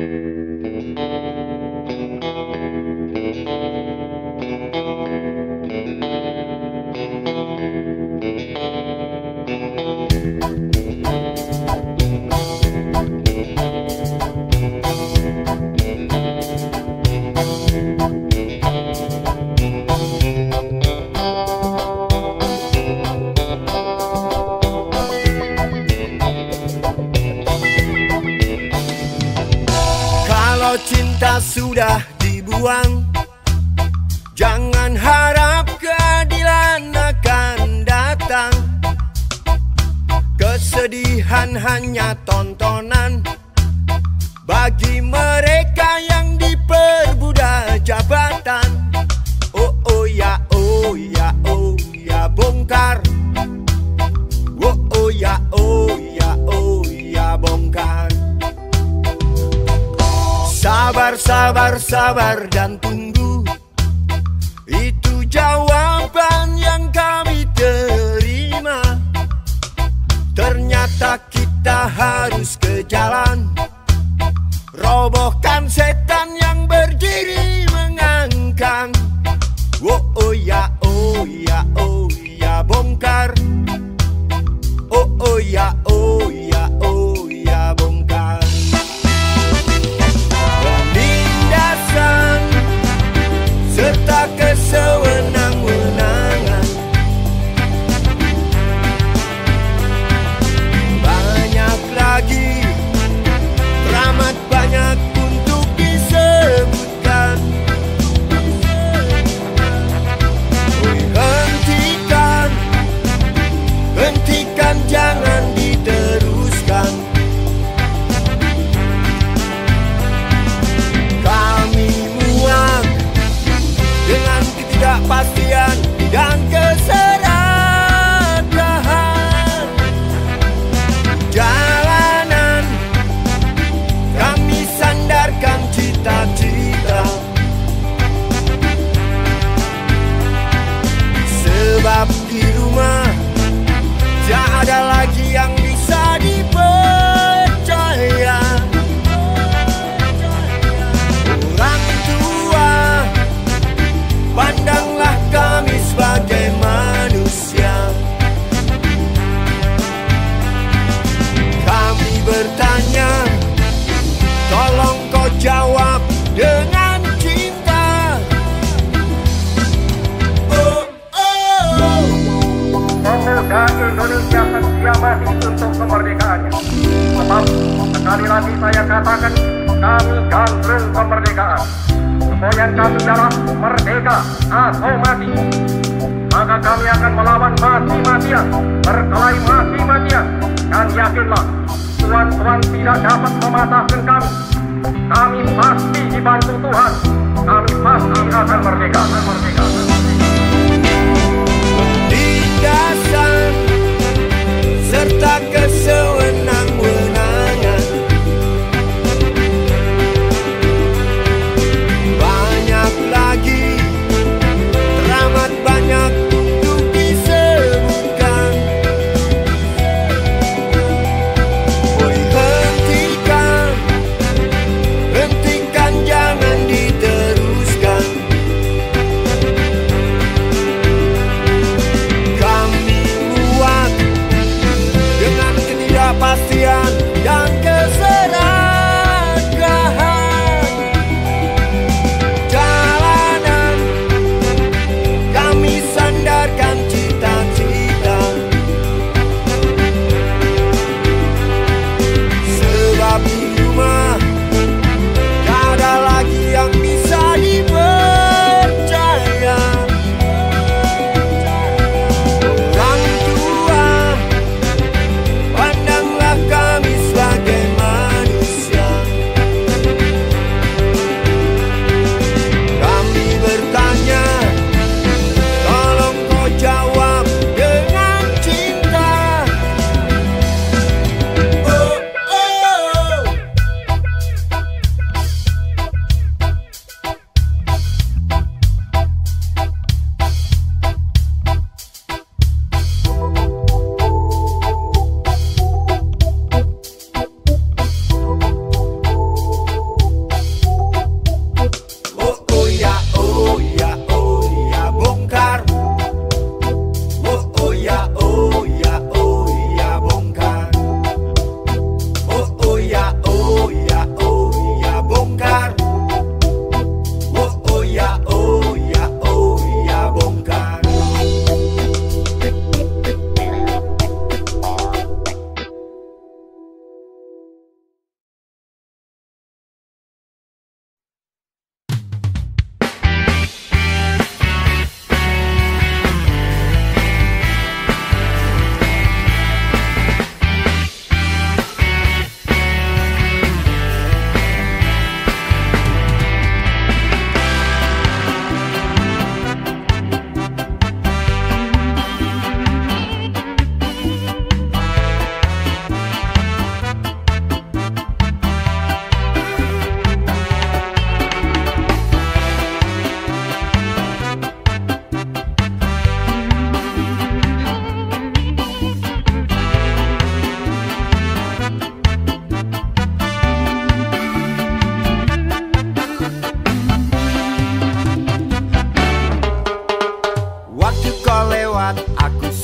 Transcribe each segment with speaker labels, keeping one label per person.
Speaker 1: Kalau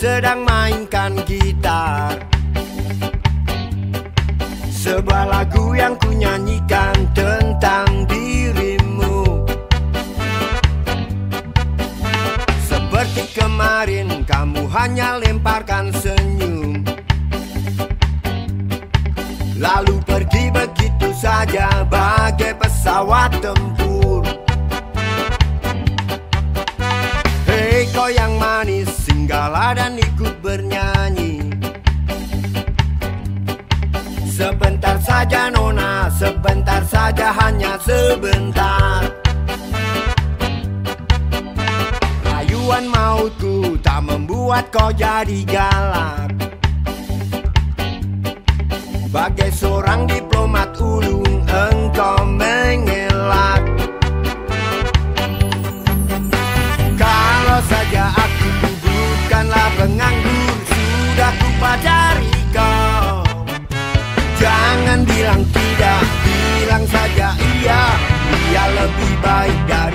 Speaker 1: sedang mainkan gitar. Sebuah lagu yang ku nyanyikan tentang dirimu. Seperti kemarin kamu hanya lemparkan senyum. Lalu pergi begitu saja bagai pesawat tempur saja hanya sebentar. Rayuan mautku tak membuat kau jadi galak. Bagai seorang diplomat ulung engkau mengelak. Kalau saja aku bukanlah penganggur Sudah ku pacari bilang saja iya Ia lebih baik daripada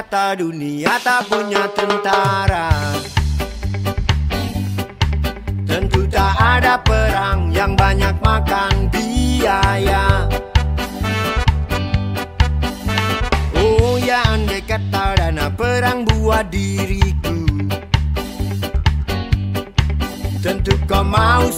Speaker 1: kata dunia tak punya tentara. Tentu tak ada perang yang banyak makan biaya. Oh ya andai kata dana perang buat diriku. Tentu kau mau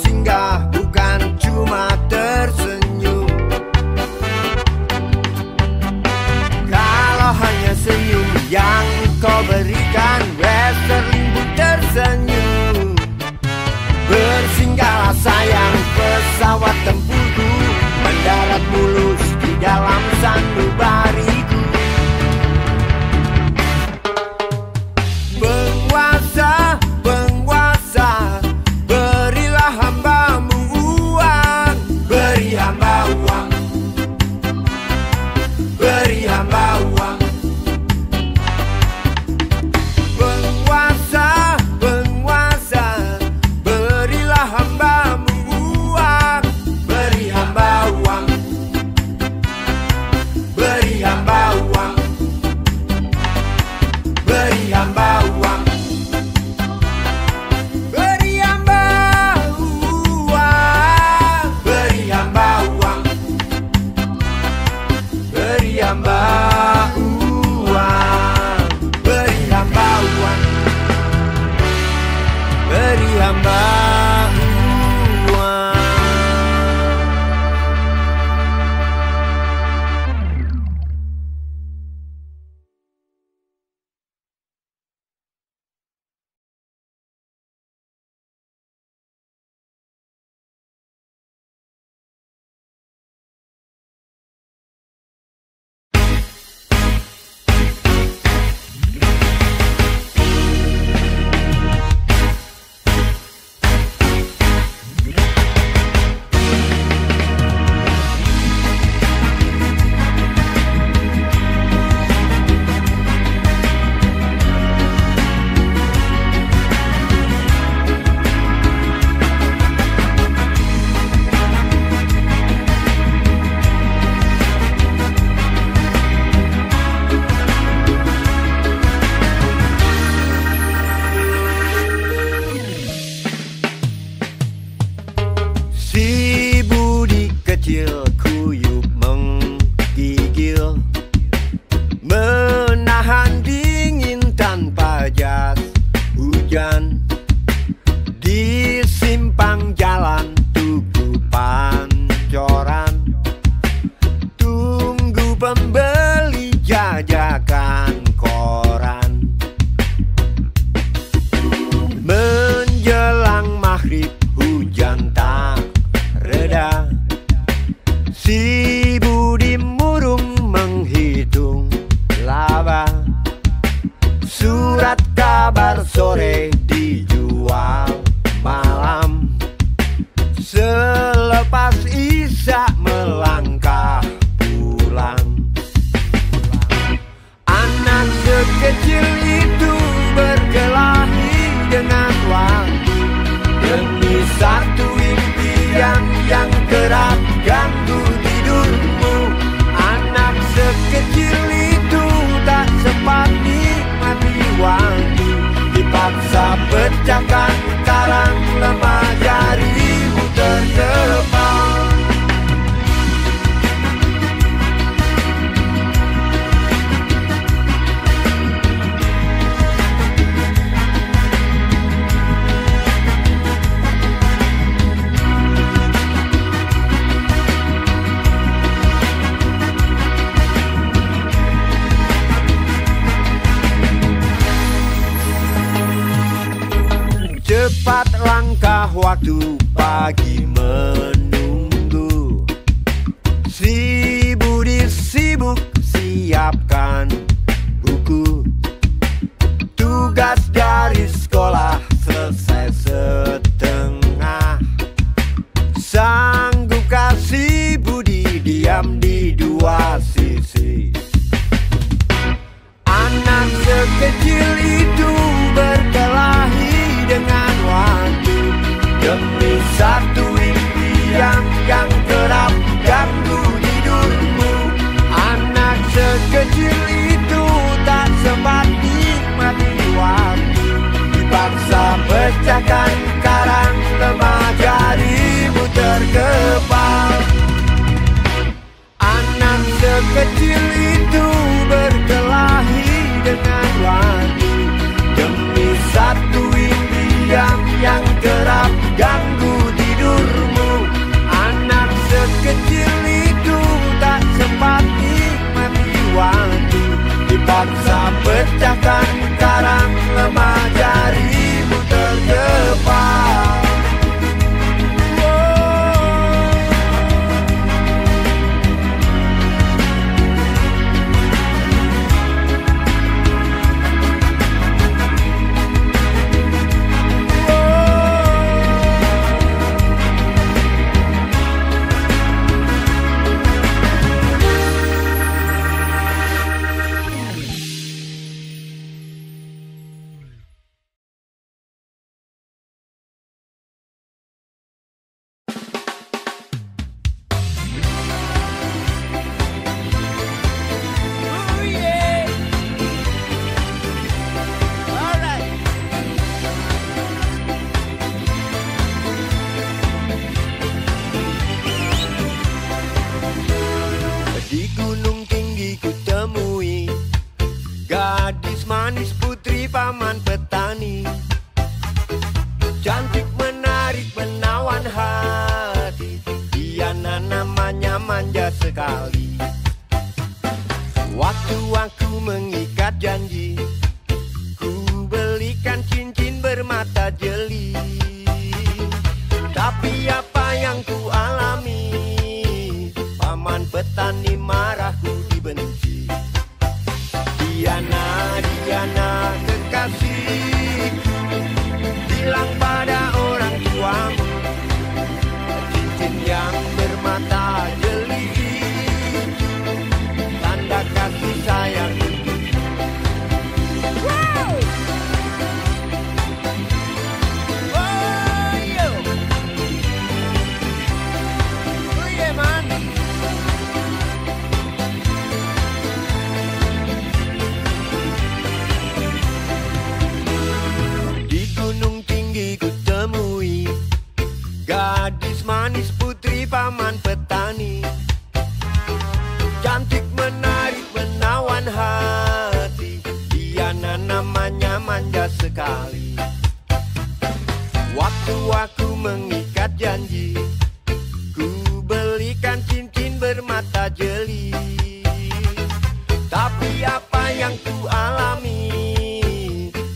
Speaker 1: alami.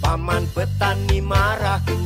Speaker 1: Paman petani marahku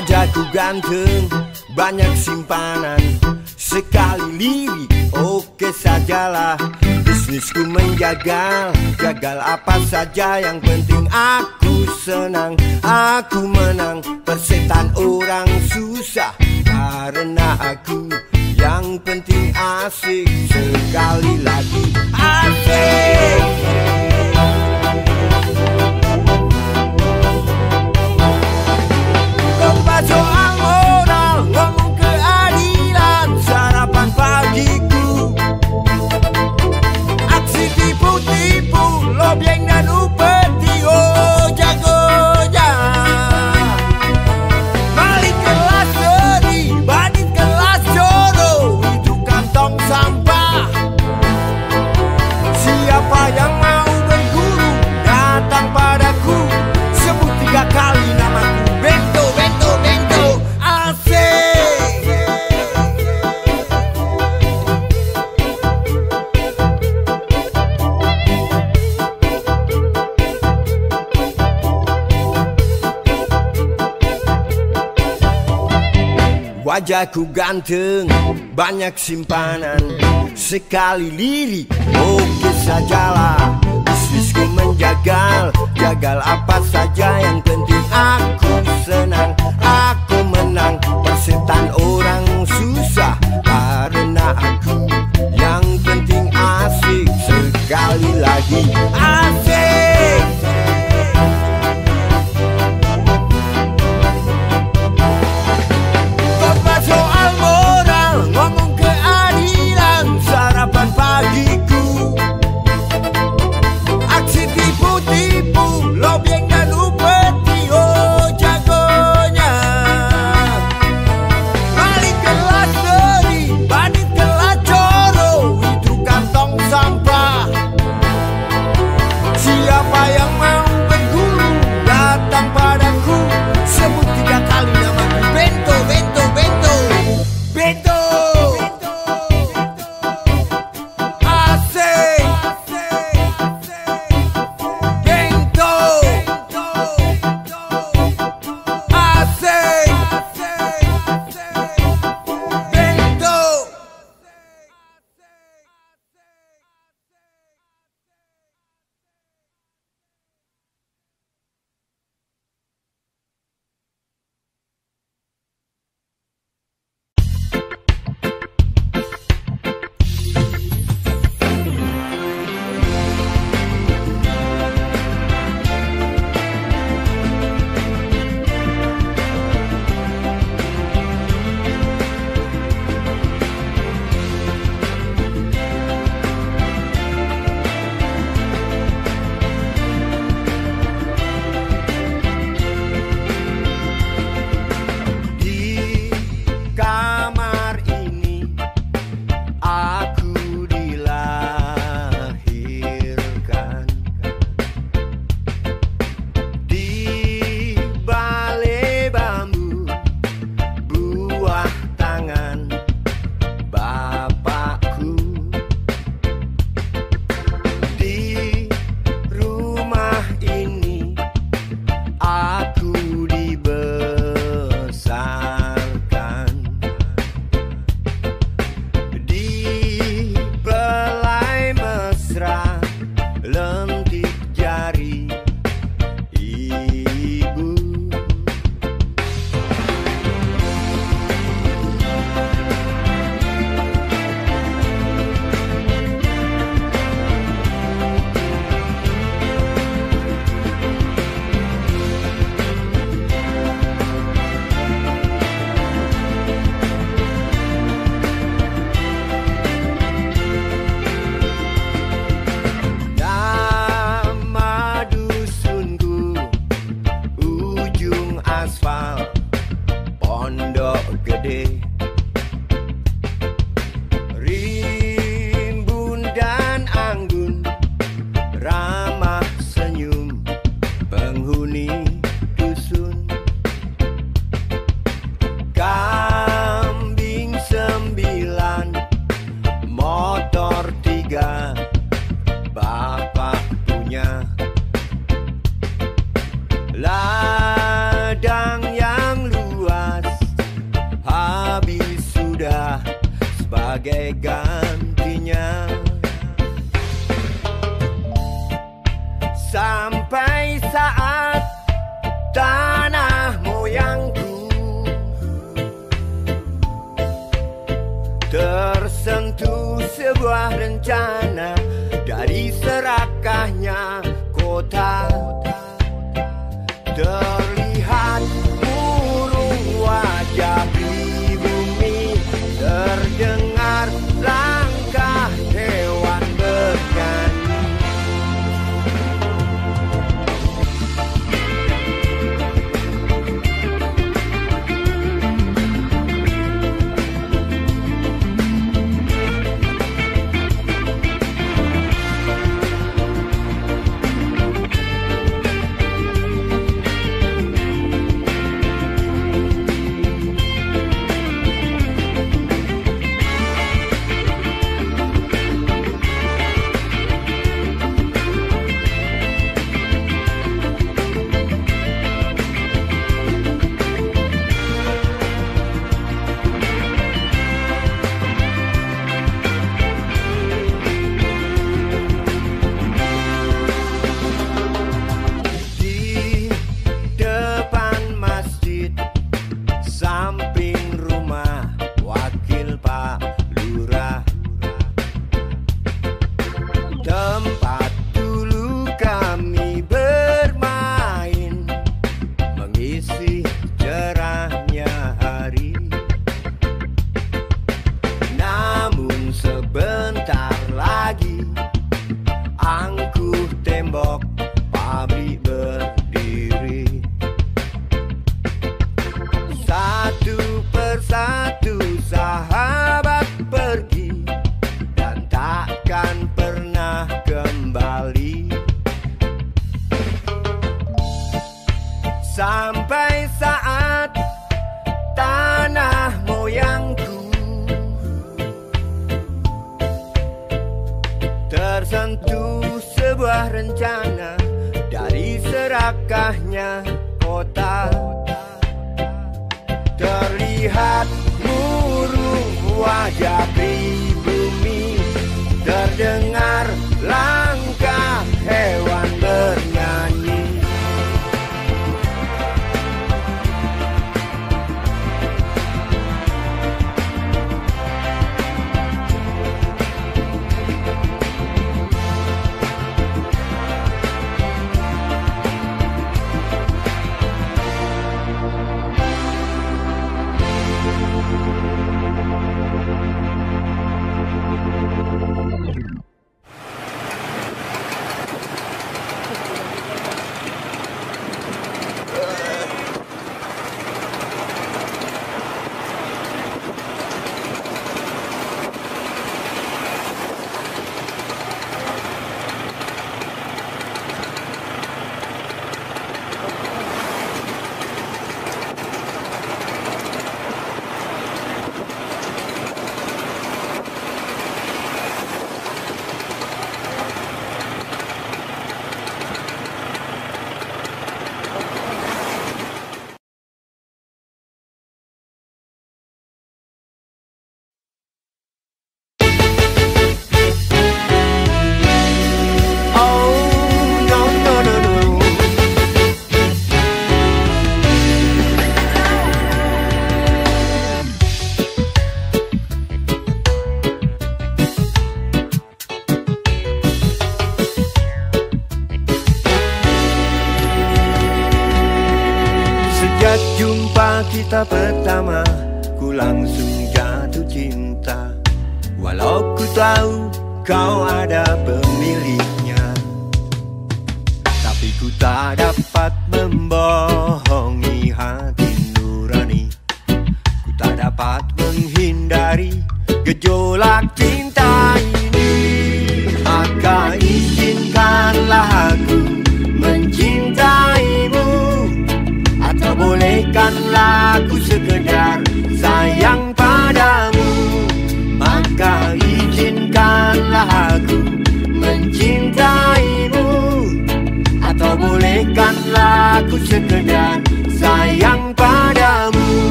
Speaker 1: Wajahku ganteng, banyak simpanan. Sekali lirik, oke sajalah. Bisnisku menjagal, gagal apa saja Yang penting aku senang, aku menang Persetan orang susah, karena aku Yang penting asik, sekali lagi asik Wajahku ganteng, banyak simpanan. Sekali lirik, oke sajalah. Bisnisku menjagal, gagal apa saja Yang penting. Aku senang, aku menang. Persetan orang susah, karena aku Yang penting asik, sekali lagi asik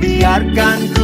Speaker 1: biarkan ku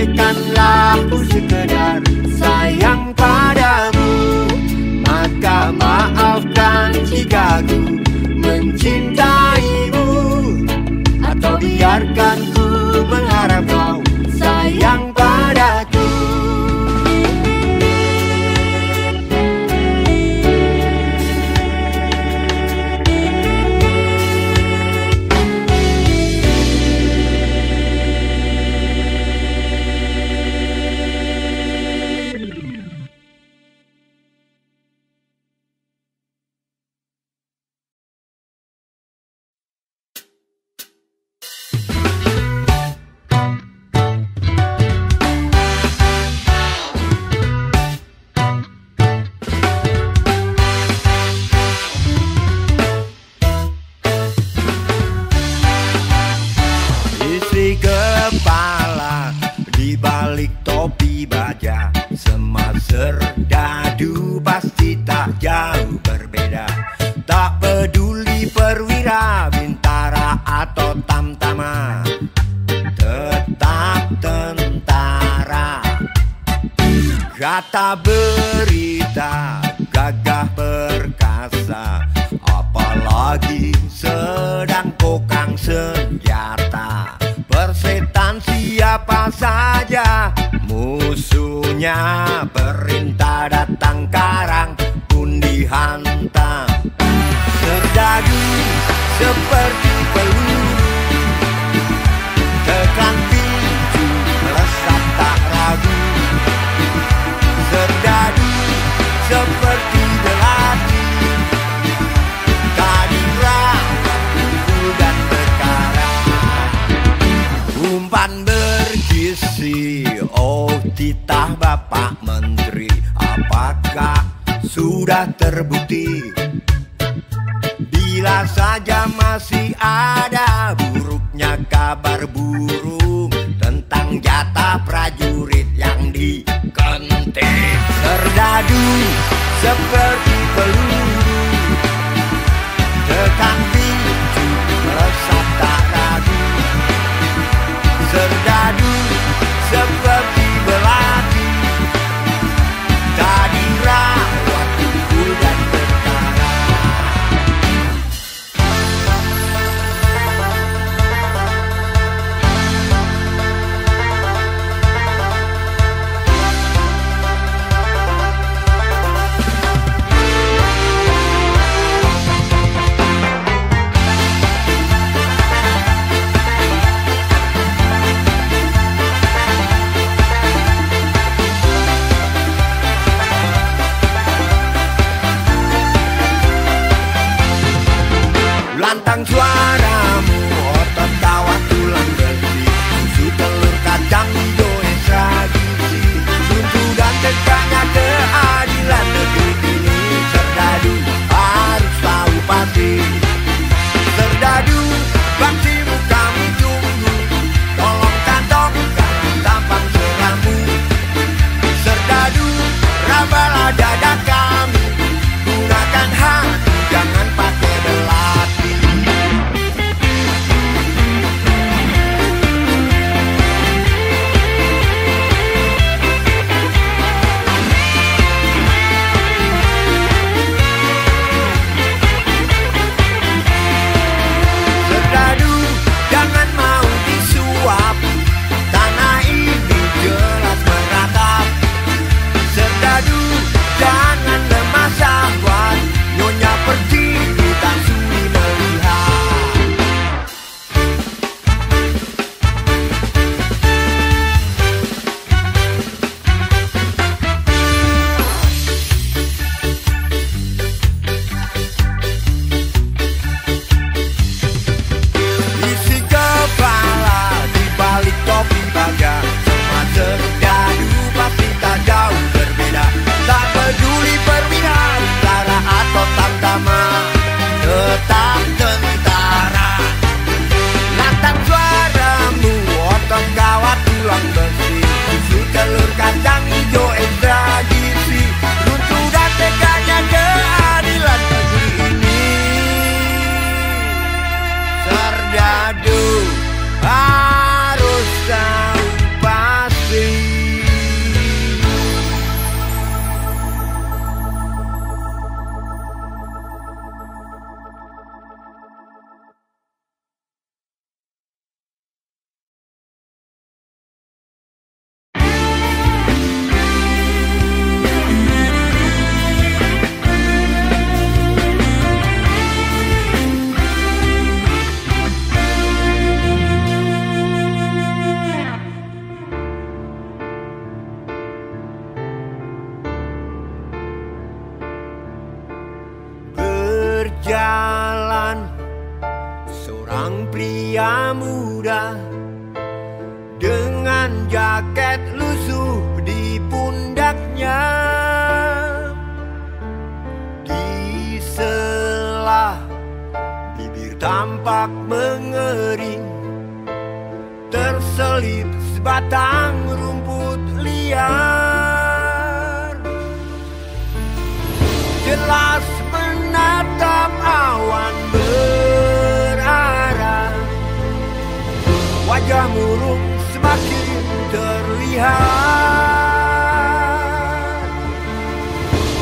Speaker 1: Andaikanlah ku sekedar sayang padamu. Maka maafkan jika ku mencintaimu. Atau biarkan ku mengharap kau sayang Apakah sudah terbukti? Bila saja masih ada buruknya kabar burung Tentang jatah prajurit yang dikenting terdadu seperti peluru.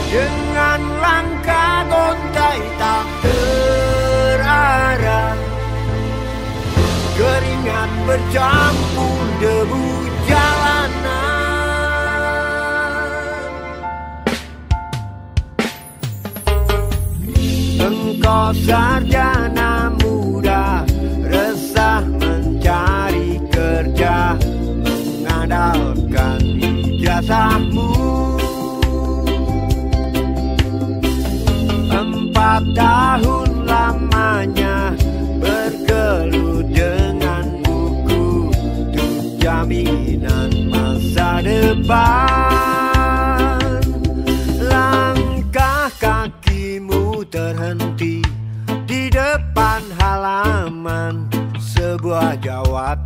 Speaker 1: dengan langkah gontai tak terarah. Keringat bercampur debu jalanan. Engkau sarjana jasamu Empat tahun lamanya bergelut dengan buku Untuk jaminan masa depan. Langkah kakimu terhenti di depan halaman sebuah jawab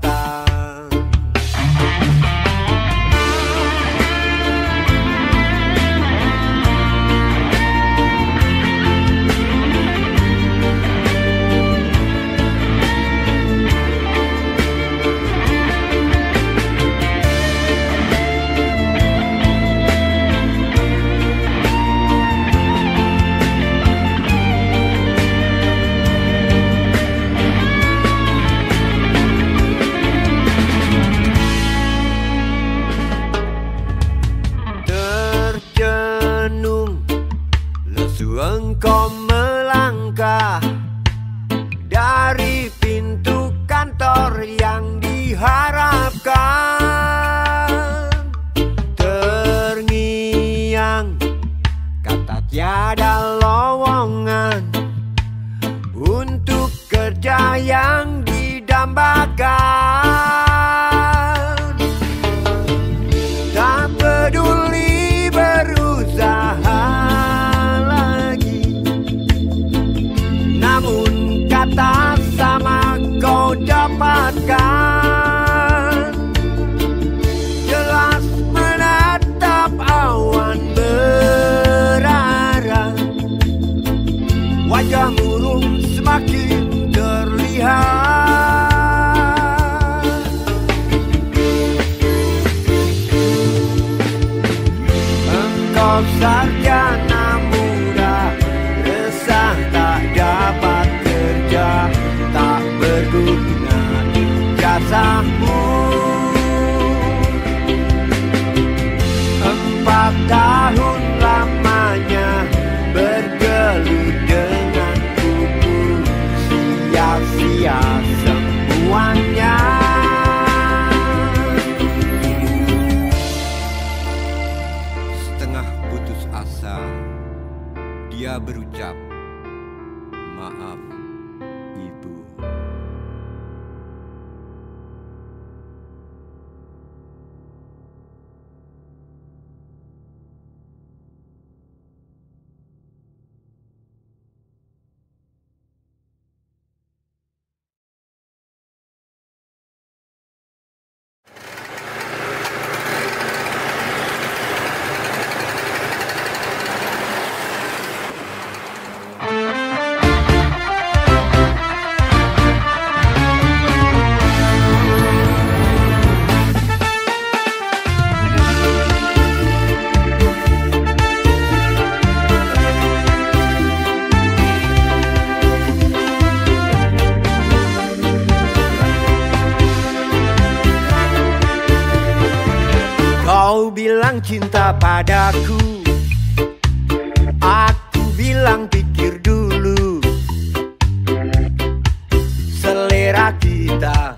Speaker 1: selera kita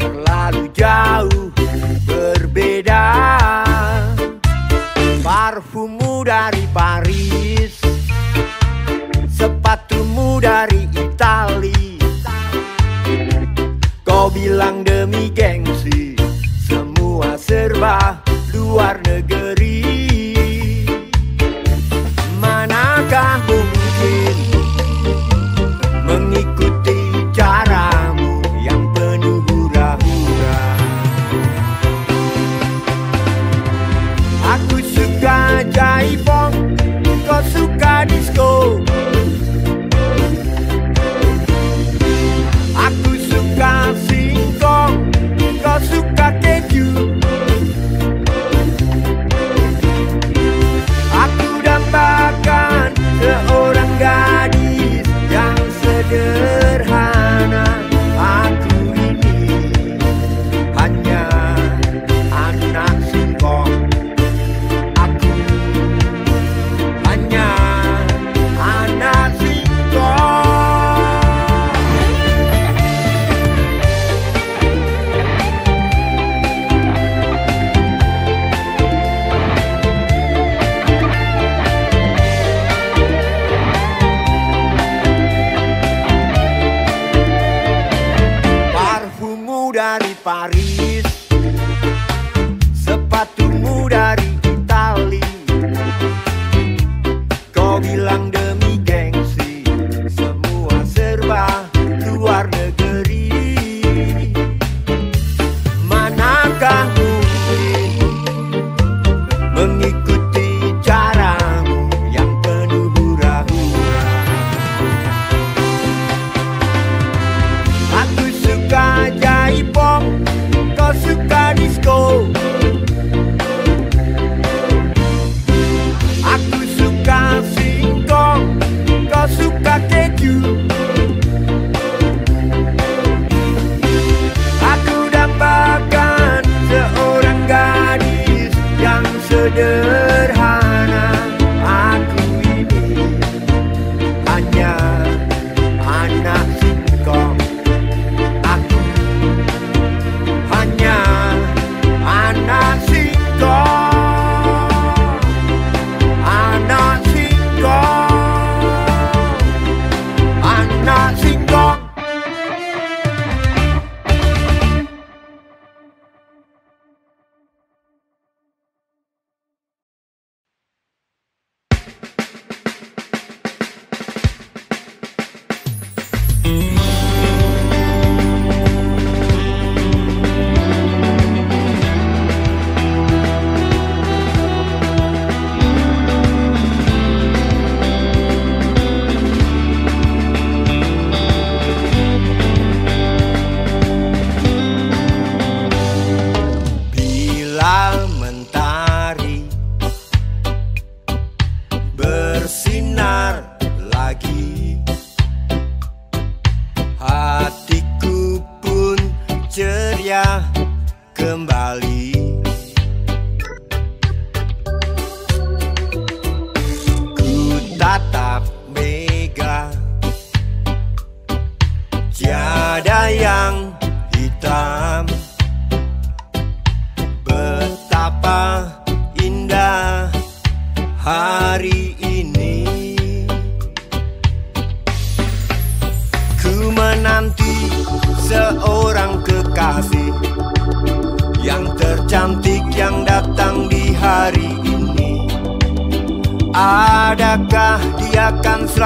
Speaker 1: terlalu jauh berbeda. Parfummu dari Paris Sepatumu dari Itali. Kau bilang demi gengsi Semua serba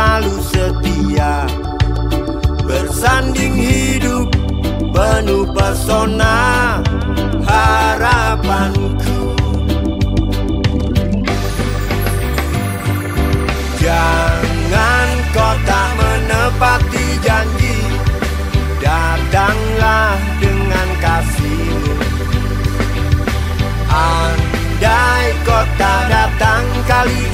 Speaker 1: selalu setia. Bersanding hidup penuh pesona harapanku. Jangan kau tak menepati janji Datanglah dengan kasihmu Andai kau tak datang kali
Speaker 2: ini